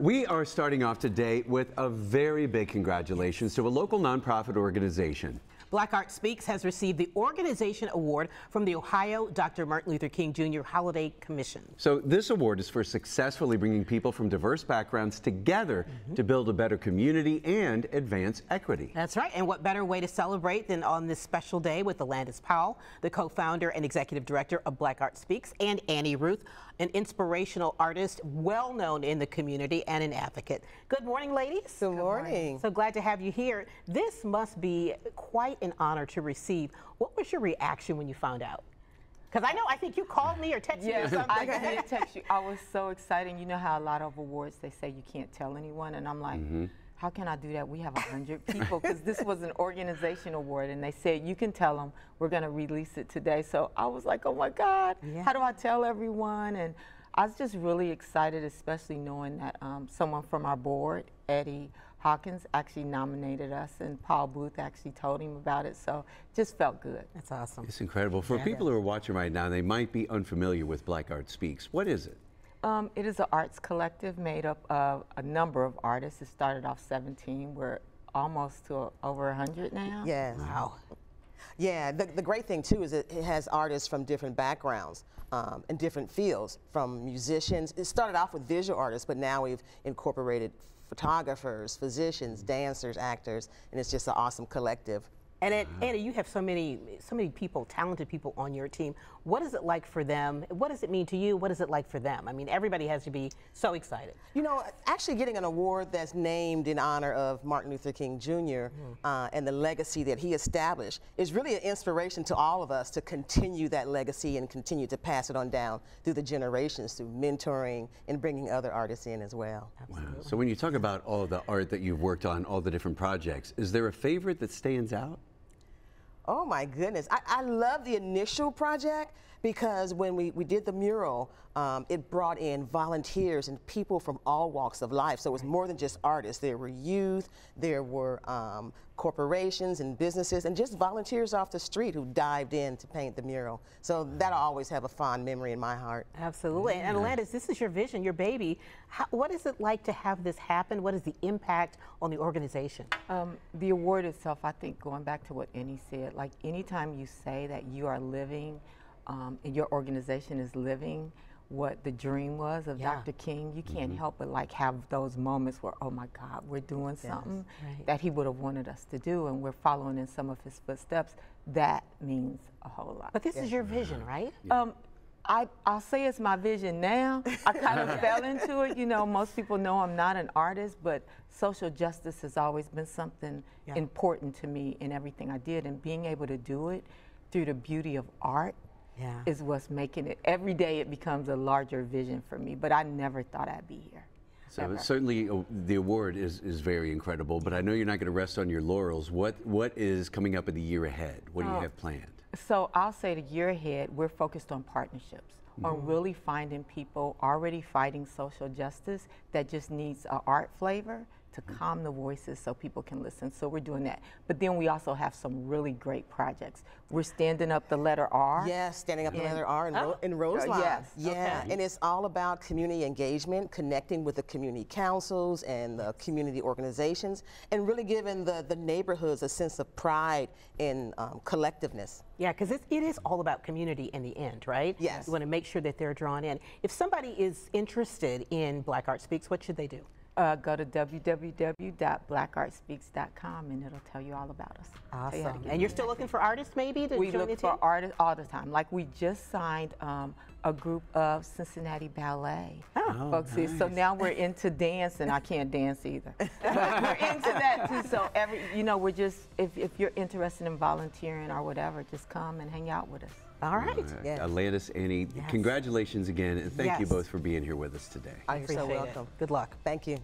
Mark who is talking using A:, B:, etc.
A: We are starting off today with a very big congratulations to a local nonprofit organization.
B: Black Art Speaks has received the Organization Award from the Ohio Dr. Martin Luther King Jr. Holiday Commission.
A: So, this award is for successfully bringing people from diverse backgrounds together mm -hmm. to build a better community and advance equity.
B: That's right. And what better way to celebrate than on this special day with Alandes Powell, the co founder and executive director of Black Art Speaks, and Annie Ruth, an inspirational artist, well known in the community and an advocate. Good morning, ladies.
C: Good morning.
B: So glad to have you here. This must be quite an honor to receive. What was your reaction when you found out? Because I know, I think you called me or texted
D: yes,
B: me or something.
D: I did text you. I was so excited. You know how a lot of awards, they say you can't tell anyone, and I'm like, mm -hmm how can I do that? We have 100 people because this was an organization award and they said, you can tell them we're going to release it today. So I was like, oh my God, yeah. how do I tell everyone? And I was just really excited, especially knowing that um, someone from our board, Eddie Hawkins, actually nominated us and Paul Booth actually told him about it. So just felt good.
B: That's awesome.
A: It's incredible. For yeah, people who are watching right now, they might be unfamiliar with Black Art Speaks. What is it?
D: Um, it is an arts collective made up of a number of artists. It started off 17. We're almost to over 100 now.
C: Yes. Wow. Yeah, the, the great thing too is it, it has artists from different backgrounds um, and different fields, from musicians. It started off with visual artists, but now we've incorporated photographers, physicians, dancers, actors, and it's just an awesome collective.
B: And it, Anna, you have so many, so many people, talented people on your team. What is it like for them? What does it mean to you? What is it like for them? I mean, everybody has to be so excited.
C: You know, actually getting an award that's named in honor of Martin Luther King Jr. Mm -hmm. uh, and the legacy that he established is really an inspiration to all of us to continue that legacy and continue to pass it on down through the generations, through mentoring and bringing other artists in as well.
A: Wow. So when you talk about all the art that you've worked on, all the different projects, is there a favorite that stands out?
C: Oh my goodness. I, I love the initial project because when we, we did the mural, um, it brought in volunteers and people from all walks of life. So it was more than just artists. There were youth, there were um, corporations and businesses, and just volunteers off the street who dived in to paint the mural. So that'll always have a fond memory in my heart.
B: Absolutely. And Alandes, this is your vision, your baby. How, what is it like to have this happen? What is the impact on the organization? Um,
D: the award itself, I think, going back to what Annie said, like anytime you say that you are living um, and your organization is living what the dream was of yeah. Dr. King, you can't mm -hmm. help but like have those moments where, oh my God, we're doing something right. that he would have wanted us to do, and we're following in some of his footsteps. That means a whole lot.
B: But this is your vision, right?
D: Yeah. Um, I, I'll say it's my vision now. I kind of fell into it. You know, most people know I'm not an artist, but social justice has always been something yeah. important to me in everything I did. And being able to do it through the beauty of art yeah. is what's making it. Every day it becomes a larger vision for me, but I never thought I'd be here.
A: So Never. certainly uh, the award is, is very incredible, but I know you're not going to rest on your laurels. What What is coming up in the year ahead? What do you oh. have planned?
D: So I'll say the year ahead, we're focused on partnerships, mm on really finding people already fighting social justice that just needs an art flavor to calm the voices so people can listen. So we're doing that. But then we also have some really great projects. We're standing up the letter R.
C: Yes, standing up the letter R in, oh. Ro in Roselawn. Uh,
D: yes.
C: Yeah, okay. and it's all about community engagement, connecting with the community councils and the community organizations, and really giving the, the neighborhoods a sense of pride and um, collectiveness.
B: Yeah, because it is all about community in the end, right?
C: Yes.
B: You want to make sure that they're drawn in. If somebody is interested in Black Art Speaks, what should they do?
D: Uh, go to www.blackartspeaks.com and it'll tell you all about us.
B: Awesome. And you're still looking for artists maybe to
D: we
B: join
D: look
B: the
D: team? for artists all the time. Like we just signed um, a group of Cincinnati Ballet oh, folks. Nice. So now we're into dance, and I can't dance either. but we're into that too. So every, you know, we're just if, if you're interested in volunteering or whatever, just come and hang out with us.
B: All right. Uh,
A: yes. Alandes, Annie, yes. congratulations again, and thank yes. you both for being here with us today.
C: You're so welcome.
B: It. Good luck.
C: Thank you.